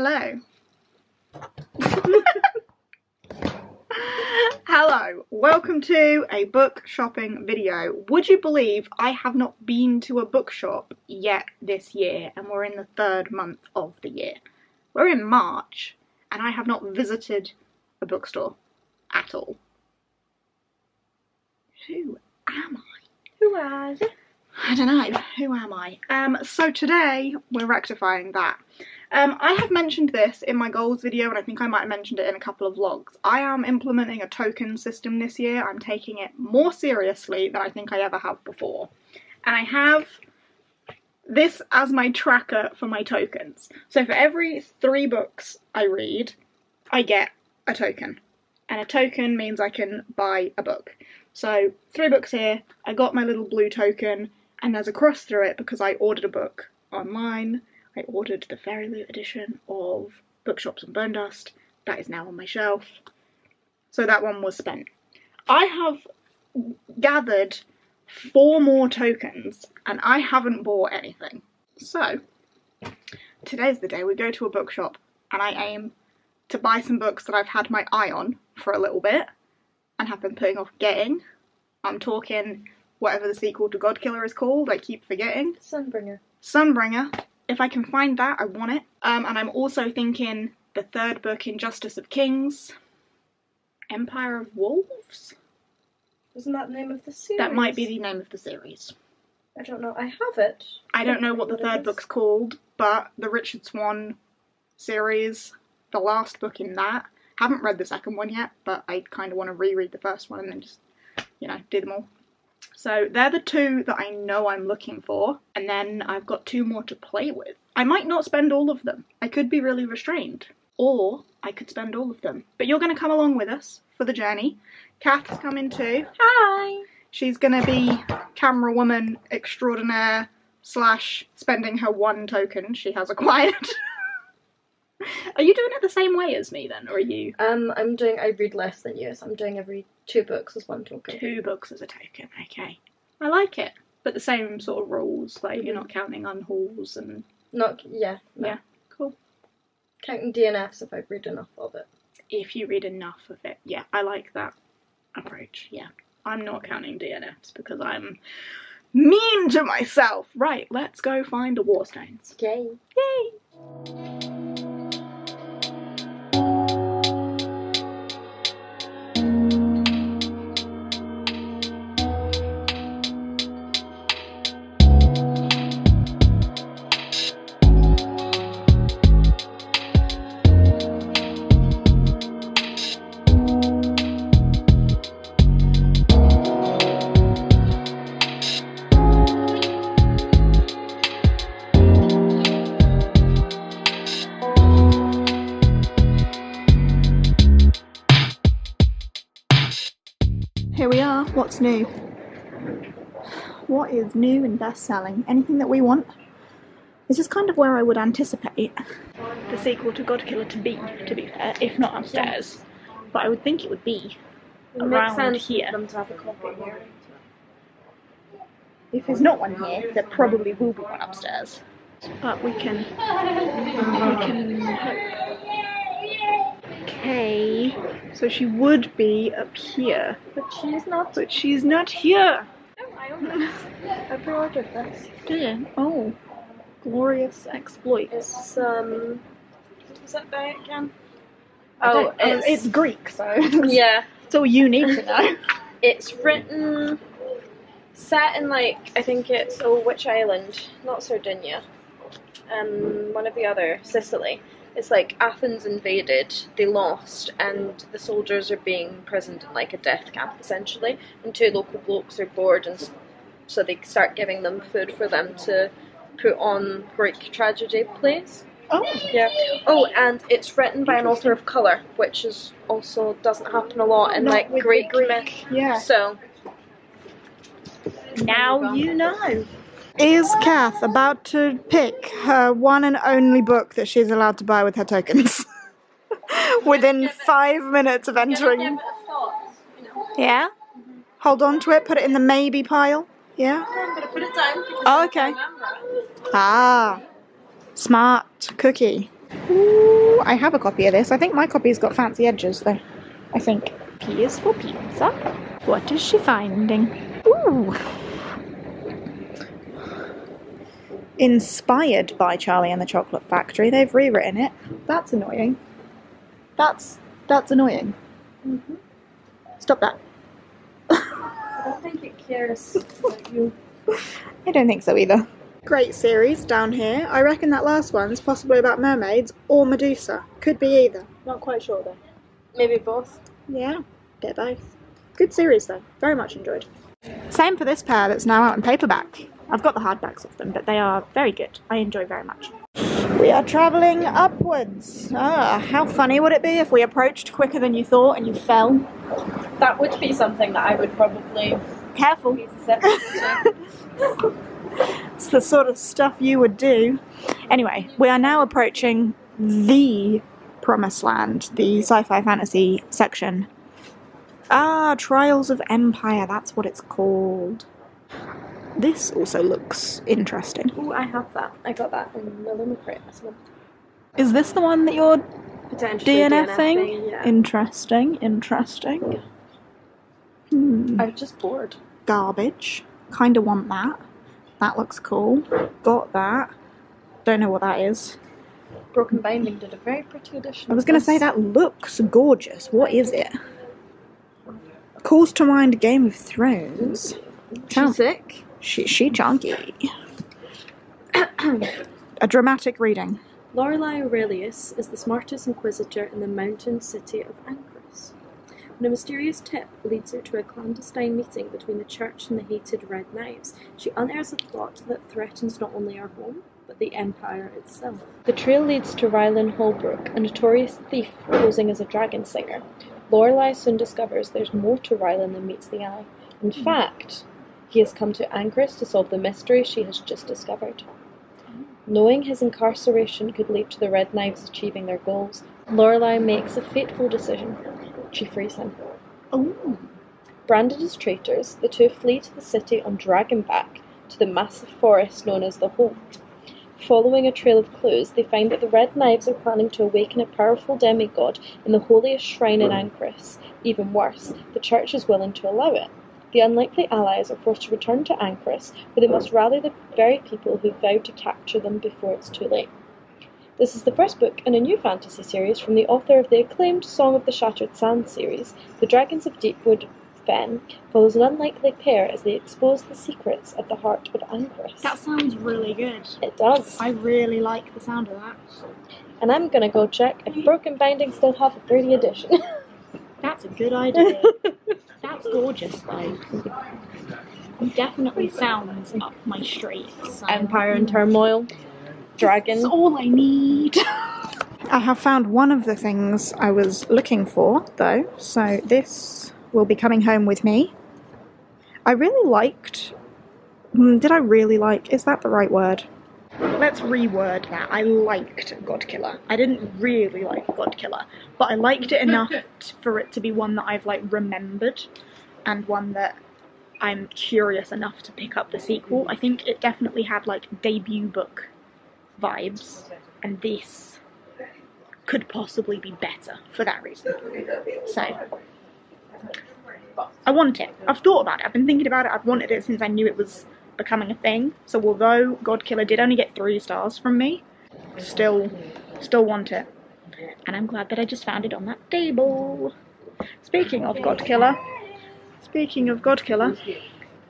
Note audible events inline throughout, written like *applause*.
Hello. Hello, welcome to a book shopping video. Would you believe I have not been to a bookshop yet this year and we're in the third month of the year. We're in March and I have not visited a bookstore at all. Who am I? Who are you? I don't know. Who am I? Um, so today we're rectifying that. Um, I have mentioned this in my goals video and I think I might have mentioned it in a couple of vlogs. I am implementing a token system this year. I'm taking it more seriously than I think I ever have before. And I have this as my tracker for my tokens. So for every three books I read, I get a token. And a token means I can buy a book. So three books here, I got my little blue token and there's a cross through it because I ordered a book online. I ordered the Fairy Loot edition of Bookshops and Bonedust. That is now on my shelf. So that one was spent. I have gathered four more tokens and I haven't bought anything. So today's the day we go to a bookshop and I aim to buy some books that I've had my eye on for a little bit and have been putting off getting. I'm talking whatever the sequel to Godkiller is called, I keep forgetting. Sunbringer. Sunbringer. If I can find that, I want it. Um, and I'm also thinking the third book in Justice of Kings, Empire of Wolves? Isn't that the name of the series? That might be the name of the series. I don't know. I have it. I don't know what the third book's called, but the Richard Swan series, the last book in that. Haven't read the second one yet, but I kind of want to reread the first one and then just, you know, do them all. So they're the two that I know I'm looking for, and then I've got two more to play with. I might not spend all of them. I could be really restrained, or I could spend all of them. But you're going to come along with us for the journey. Kath's coming too. Hi. She's gonna be camera woman extraordinaire slash spending her one token she has acquired. *laughs* are you doing it the same way as me then, or are you Um, I'm doing. I read less than you, so I'm doing every two books as one token. two books as a token? Okay, I like it, but the same sort of rules. Like you're Mhm. not counting unhauls and Not yeah. No. Yeah. cool. Counting DNFs if I read enough of it. If you read enough of it, yeah, I like that approach. Yeah, I'm not counting DNFs because I'm mean to myself. Right, let's go find the Waterstones. Yay. Yay! What's new? What is new and best selling? Anything that we want? This is kind of where I would anticipate the sequel to Godkiller to be, to be fair, if not upstairs. But I would think it would be It Around makes sense for here. them to have a copy here. If there's not one here, there probably will be one upstairs. But we can, we can hope. Okay, so she would be up here, But she's not. but she's not here. I own this. I pre-ordered this. Did you? Oh, glorious exploits. It's um. Is that by again? Oh, it's, it's Greek, so *laughs* yeah. it's all you need to know. *laughs* It's written set in like I think it's oh which island? Not Sardinia. Um one of the other, Sicily. It's like Athens invaded, they lost, and the soldiers are being imprisoned in like a death camp essentially. And two local blokes are bored and so they start giving them food for them to put on Greek tragedy plays. Oh, Yeah. Oh, and it's written by an author of colour, which is also doesn't happen a lot in Not like with Greek, Greek, myth. yeah. So Now you know. Is Kath about to pick her one and only book that she's allowed to buy with her tokens? *laughs* Within five minutes of entering. Yeah? Hold on to it, put it in the maybe pile. Yeah? I'm gonna put it down. Oh, okay. Ah. Smart cookie. Ooh, I have a copy of this. I think my copy's got fancy edges though. I think. P is for pizza. What is she finding? Ooh. Inspired by Charlie and the Chocolate Factory. They've rewritten it. That's annoying. That's that's annoying. Mm-hmm. Stop that. I don't think it cares about you. *laughs* I don't think so either. Great series down here. I reckon that last one's possibly about mermaids or Medusa. Could be either. Not quite sure though. Maybe both. Yeah, bit both. Good series though. Very much enjoyed. Same for this pair that's now out in paperback. I've got the hardbacks of them, but they are very good. I enjoy very much. We are travelling upwards. Ah, how funny would it be if we approached quicker than you thought and you fell? That would be something that I would probably Careful. be. It's the sort of stuff you would do. Anyway, we are now approaching the Promised Land, the sci fi fantasy section. Ah, Trials of Empire, that's what it's called. This also looks interesting. Oh, I have that. I got that in this. Is this the one that you're Potentially DNFing? yeah. Interesting, interesting. Hmm. I'm just bored. Garbage. Kinda want that. That looks cool. Got that. Don't know what that is. Broken Binding did a very pretty edition. I was going to say that looks gorgeous. What is it? Calls to mind Game of Thrones. She's sick. She, she chunky. A dramatic reading. Lorelei Aurelius is the smartest inquisitor in the mountain city of Ancris. When a mysterious tip leads her to a clandestine meeting between the church and the hated Red Knives, she unearths a plot that threatens not only our home, but the Empire itself. The trail leads to Rylan Holbrook, a notorious thief posing as a dragon singer. Lorelei soon discovers there's more to Rylan than meets the eye. In fact, he has come to Ancris to solve the mystery she has just discovered. Knowing his incarceration could lead to the Red Knives achieving their goals, Lorelei makes a fateful decision. She frees him. Oh. Branded as traitors, the two flee to the city on Dragonback to the massive forest known as the Holt. Following a trail of clues, they find that the Red Knives are planning to awaken a powerful demigod in the holiest shrine in hmm. Ancris. Even worse, the church is willing to allow it. The unlikely allies are forced to return to Ancris, where they must rally the very people who vowed to capture them before it's too late. This is the first book in a new fantasy series from the author of the acclaimed Song of the Shattered Sand series. The Dragons of Deepwood Fen follows an unlikely pair as they expose the secrets at the heart of Ancris. That sounds really good. It does. I really like the sound of that. And I'm gonna go check if Broken Binding still have a 30 edition. *laughs* That's a good idea. *laughs* That's gorgeous, though. Definitely sounds up my street. so- Empire in Turmoil. Dragon. That's all I need. *laughs* I have found one of the things I was looking for, though, so this will be coming home with me. I really liked. Hmm, Did I really like? Is that the right word? Let's reword that. I liked Godkiller. I didn't really like Godkiller, but I liked it enough *laughs* for it to be one that I've like remembered and one that I'm curious enough to pick up the sequel. I think it definitely had like debut book vibes, and this could possibly be better for that reason. So, I want it. I've thought about it. I've been thinking about it. I've wanted it since I knew it was becoming a thing. So, although Godkiller did only get three stars from me, still, still want it. And I'm glad that I just found it on that table. Speaking of Godkiller, speaking of Godkiller,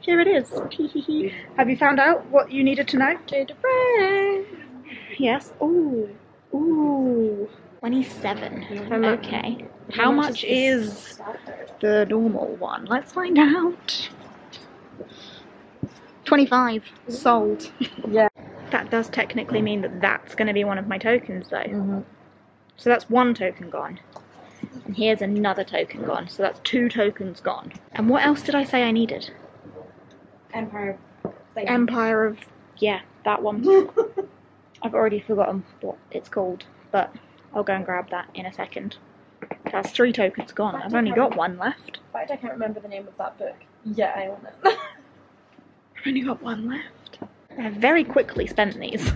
here it is. *laughs* Have you found out what you needed to know? Yes. Ooh. Ooh. 27. Okay. How much is the normal one? Let's find out. 25. Sold. Yeah. That does technically mean that that's going to be one of my tokens, though. Mm-hmm. So that's one token gone. And here's another token gone. So that's two tokens gone. And what else did I say I needed? Empire. Thing. Empire of. Yeah, that one. *laughs* I've already forgotten what it's called, but I'll go and grab that in a second. That's three tokens gone. I've only got one left. In fact, I can't remember the name of that book. Yeah, I own it. *laughs* only got one left. I very quickly spent these.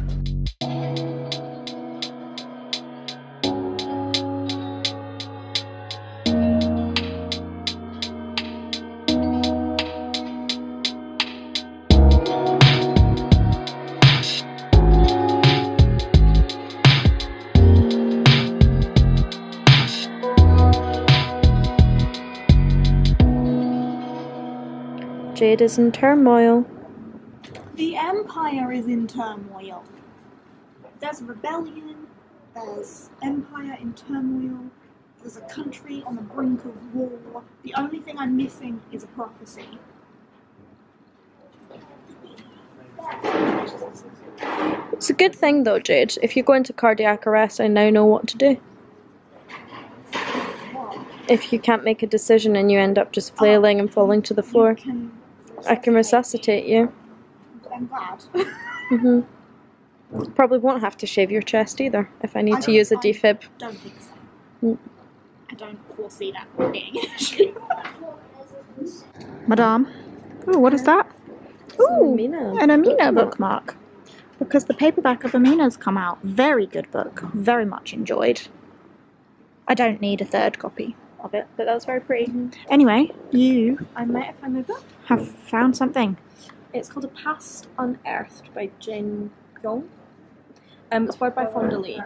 Jade is in turmoil. Empire is in turmoil. There's rebellion, there's Empire in turmoil, there's a country on the brink of war. The only thing I'm missing is a prophecy. It's a good thing though, Jade. If you go into cardiac arrest, I now know what to do. If you can't make a decision and you end up just flailing and falling to the floor, can I can resuscitate you. I'm glad. hmm Probably won't have to shave your chest either if I need I to use a don't- I- defib. don't think so. Mm. I don't foresee that being an issue. Madame. Oh, what is that? Ooh, Amina. an Amina bookmark. Because the paperback of Amina's come out. Very good book. Very much enjoyed. I don't need a third copy of it, but that was very pretty. Mhm. Anyway, you I might have found my book. have found something. It's called A Past Unearthed by Jin Yong. Um, it's by Fonda Lee.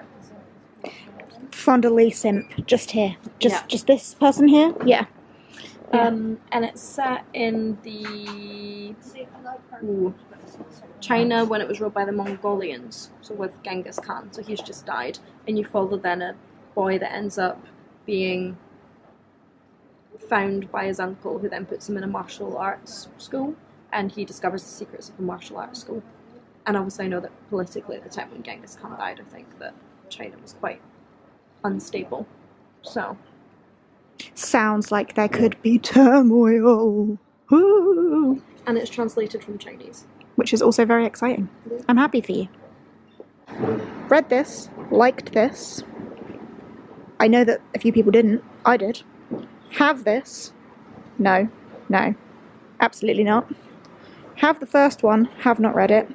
Fonda Lee Simp, just here. Just Yeah. just this person here? Yeah. Yeah. Um, and it's set in the ooh, China when it was ruled by the Mongolians, so with Genghis Khan. So he's just died, and you follow then a boy that ends up being found by his uncle, who then puts him in a martial arts school, and he discovers the secrets of the martial arts school. And obviously, I know that politically at the time when Genghis Khan died, I think that China was quite unstable. So Sounds like there could be turmoil. Ooh. and it's translated from Chinese. Which is also very exciting. Yeah. I'm happy for you. Read this, liked this. I know that a few people didn't. I did. Have this. No, no. Absolutely not. Have the first one, have not read it.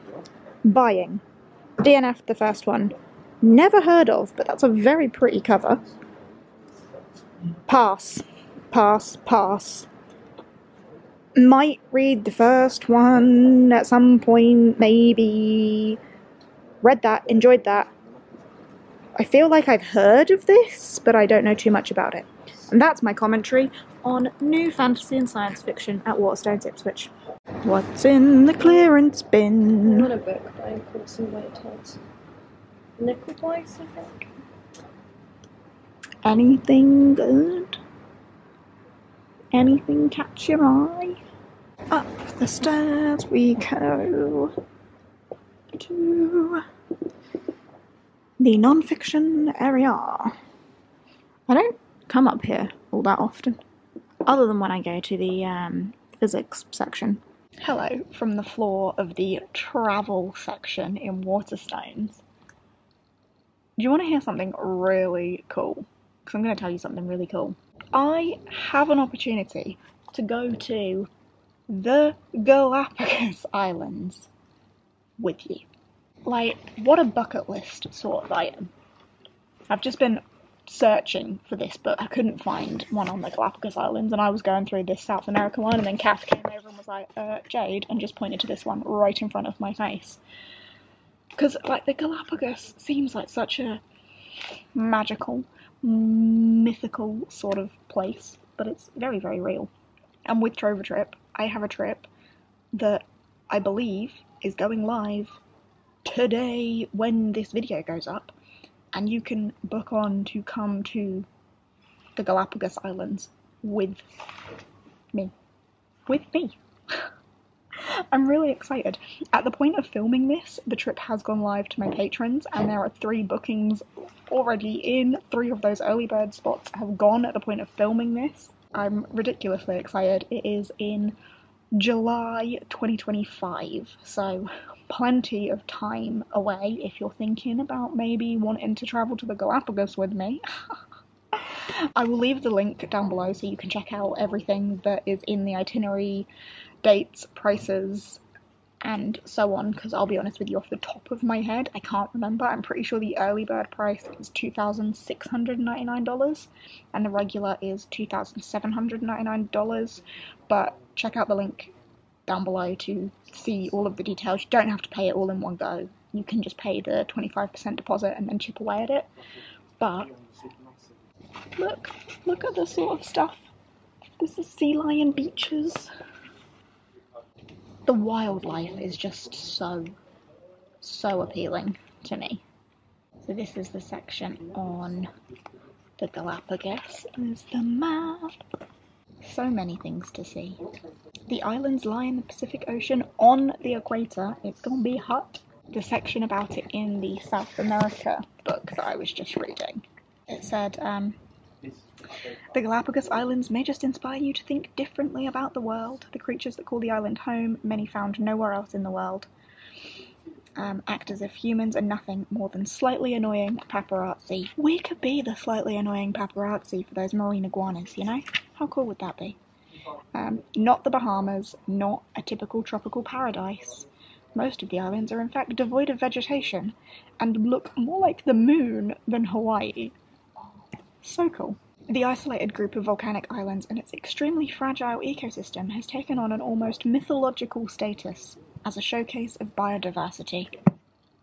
Buying. DNF the first one. Never heard of, but that's a very pretty cover. Pass. Pass, pass. Might read the first one at some point, maybe. Read that, enjoyed that. I feel like I've heard of this, but I don't know too much about it. And that's my commentary on new fantasy and science fiction at Waterstones Ipswich. What's in the clearance bin? want a book by Colson Whitehead. Nickel Boys, I think. Anything good? Anything catch your eye? Up the stairs we go to the non-fiction area. I don't come up here all that often, other than when I go to the um, physics section. Hello from the floor of the travel section in Waterstones. Do you want to hear something really cool? Because I'm going to tell you something really cool. I have an opportunity to go to the Galapagos *laughs* Islands with you. Like, what a bucket list sort of item. I've just been searching for this, but I couldn't find one on the Galapagos Islands, and I was going through this South American one, and then Kath came over like, uh, Jade, and just pointed to this one right in front of my face. Because, like, the Galapagos seems like such a magical, mythical sort of place, but it's very, very real. And with TrovaTrip, I have a trip that I believe is going live today when this video goes up, and you can book on to come to the Galapagos Islands with me. With me. I'm really excited. At the point of filming this, the trip has gone live to my patrons, and there are three bookings already in. Three of those early bird spots have gone at the point of filming this. I'm ridiculously excited. It is in July 2025, so plenty of time away if you're thinking about maybe wanting to travel to the Galapagos with me. *laughs* I will leave the link down below so you can check out everything that is in the itinerary, dates, prices, and so on. Because I'll be honest with you, off the top of my head, I can't remember. I'm pretty sure the early bird price is $2,699 and the regular is $2,799. But check out the link down below to see all of the details. You don't have to pay it all in one go. You can just pay the 25% deposit and then chip away at it. But look, look at the sort of stuff. This is sea lion beaches. The wildlife is just so, so appealing to me. So this is the section on the Galapagos. There's the map. So many things to see. The islands lie in the Pacific Ocean on the equator. It's gonna be hot. The section about it in the South America book that I was just reading. It said, um, the Galapagos Islands may just inspire you to think differently about the world. The creatures that call the island home, many found nowhere else in the world, um, act as if humans are nothing more than slightly annoying paparazzi. We could be the slightly annoying paparazzi for those marine iguanas, you know? How cool would that be? Um, not the Bahamas, not a typical tropical paradise. Most of the islands are in fact devoid of vegetation and look more like the moon than Hawaii. So cool. The isolated group of volcanic islands and its extremely fragile ecosystem has taken on an almost mythological status as a showcase of biodiversity.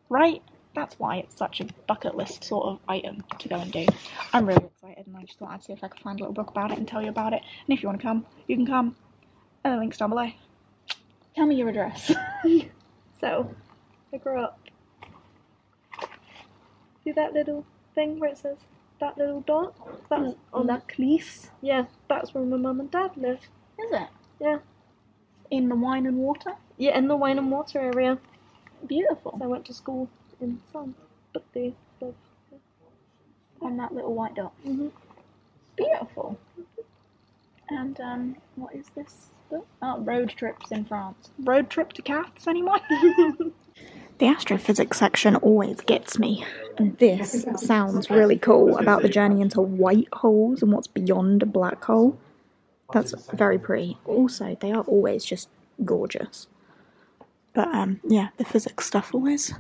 Right? That's why it's such a bucket list sort of item to go and do. I'm really excited and I just thought I'd see if I could find a little book about it and tell you about it. And if you want to come, you can come. And the link's down below. Tell me your address. *laughs* So, I grew up. See that little thing where it says that little dot? That's on that cliff. Yeah, that's where my mum and dad live. Is it? Yeah. In the wine and water? Yeah, in the wine and water area. Beautiful. So I went to school in Sun, but they live. On that little white dot. Mhm. Beautiful. And um, what is this book? Oh, road trips in France. Road trip to Caths, anyone? *laughs* the astrophysics section always gets me, this sounds really cool about the journey into white holes and what's beyond a black hole. That's very pretty. Also, they are always just gorgeous. But um, yeah, the physics stuff always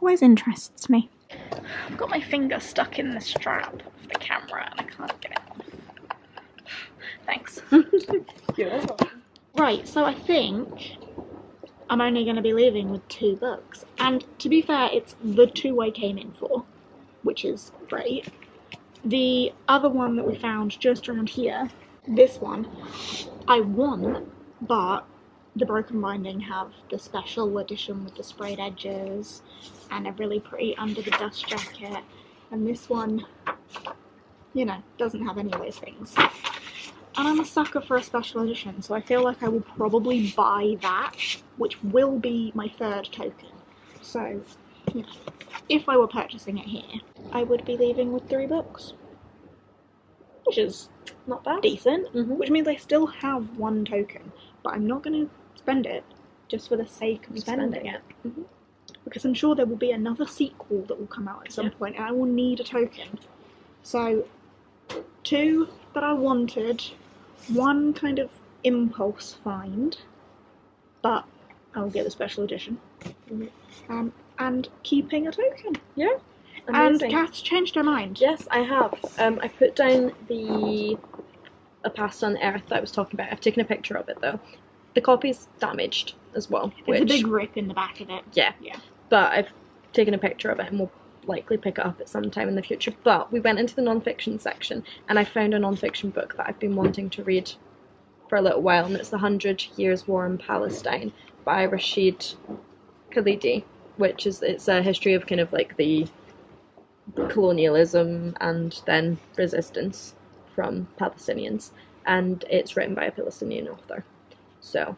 always interests me. I've got my finger stuck in the strap of the camera and I can't get it off. Thanks. *laughs* Right, so I think I'm only going to be leaving with two books. And to be fair, it's the two I came in for, which is great. The other one that we found just around here, this one, I won, but the Broken Binding have the special edition with the sprayed edges and a really pretty under the dust jacket. And this one, you know, doesn't have any of those things. And I'm a sucker for a special edition, so I feel like I will probably buy that, which will be my third token. So, you know, if I were purchasing it here, I would be leaving with three books. Which is Not bad. decent, Mhm. which means I still have one token, but I'm not going to spend it just for the sake of spending, Spending it. Mhm. Because I'm sure there will be another sequel that will come out at some Yeah. point, and I will need a token. So, two that I wanted, one kind of impulse find, but I'll get the special edition, um, and keeping a token. Yeah. And Amazing. Kath's changed her mind. Yes, I have. Um, I put down the a past Unearthed that I was talking about. I've taken a picture of it though. The copy's damaged as well. There's which, a big rip in the back of it. yeah, Yeah. But I've taken a picture of it and we'll likely pick it up at some time in the future. But we went into the non-fiction section and I found a non-fiction book that I've been wanting to read for a little while, and it's The Hundred Years' War in Palestine by Rashid Khalidi, which is it's a history of kind of like the colonialism and then resistance from Palestinians, and it's written by a Palestinian author. So,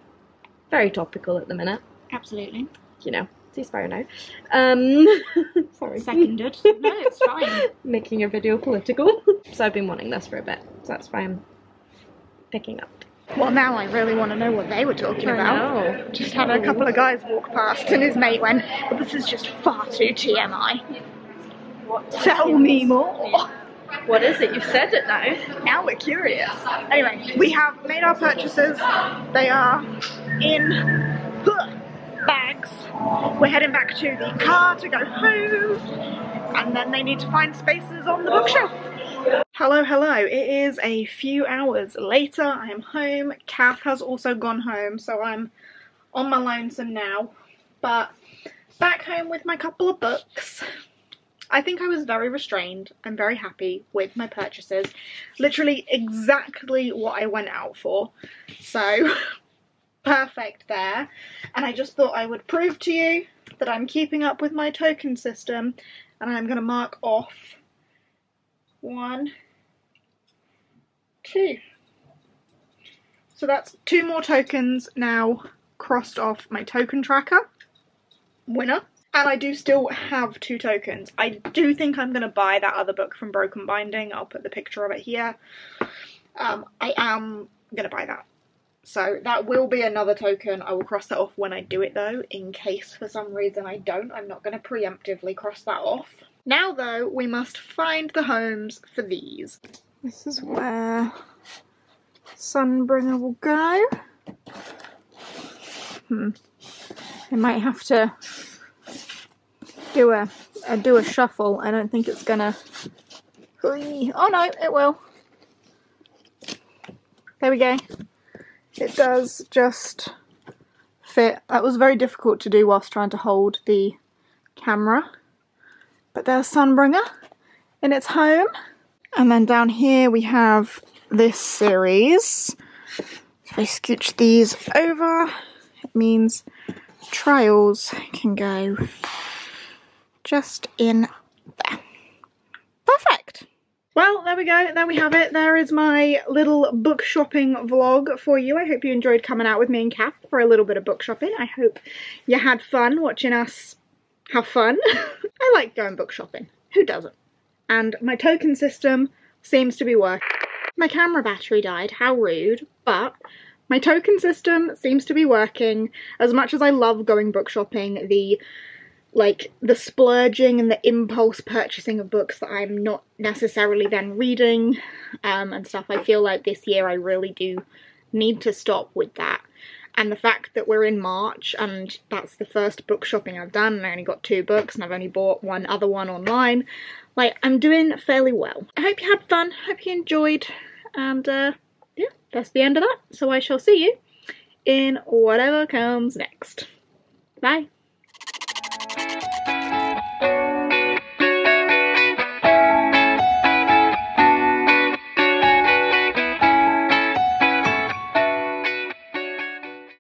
very topical at the minute, Absolutely. you know. Ceasefire now. Um, *laughs* sorry. Seconded. no, it's fine. *laughs* Making your video political. so I've been wanting this for a bit, so that's why I'm picking up. Well, now I really want to know what they were talking I about. know. Just had a couple of guys walk past, and his mate went, well, "This is just far too TMI. Tell me more." What is it? You've said it now. Now we're curious. Anyway, we have made our purchases. They are in We're heading back to the car to go home, and then they need to find spaces on the bookshelf. Hello, hello. It is a few hours later. I am home. Kath has also gone home, so I'm on my lonesome now. But back home with my couple of books. I think I was very restrained. I'm very happy with my purchases. Literally exactly what I went out for. So, *laughs* perfect there. And I just thought I would prove to you that I'm keeping up with my token system. And I'm going to mark off one, two. So that's two more tokens now crossed off my token tracker. Winner. And I do still have two tokens. I do think I'm going to buy that other book from Broken Binding. I'll put the picture of it here. Um, I am going to buy that. So that will be another token. I will cross that off when I do it though, in case for some reason I don't. I'm not going to preemptively cross that off. Now though, we must find the homes for these. This is where Sunbringer will go. Hmm. I might have to do a, a do a shuffle. I don't think it's gonna. Oh no, it will. There we go. It does just fit. That was very difficult to do whilst trying to hold the camera. But there's Sunbringer in its home. And then down here we have this series. If I scooch these over, it means trials can go just in there. Perfect. Well, there we go. There we have it. There is my little book shopping vlog for you. I hope you enjoyed coming out with me and Kath for a little bit of book shopping. I hope you had fun watching us have fun. *laughs* I like going book shopping. Who doesn't? And my token system seems to be working. My camera battery died. How rude. But my token system seems to be working. As much as I love going book shopping, the like the splurging and the impulse purchasing of books that I'm not necessarily then reading um, and stuff. I feel like this year I really do need to stop with that. And the fact that we're in March and that's the first book shopping I've done and I only got two books and I've only bought one other one online, like I'm doing fairly well. I hope you had fun, hope you enjoyed and uh, yeah, that's the end of that. So I shall see you in whatever comes next. Bye.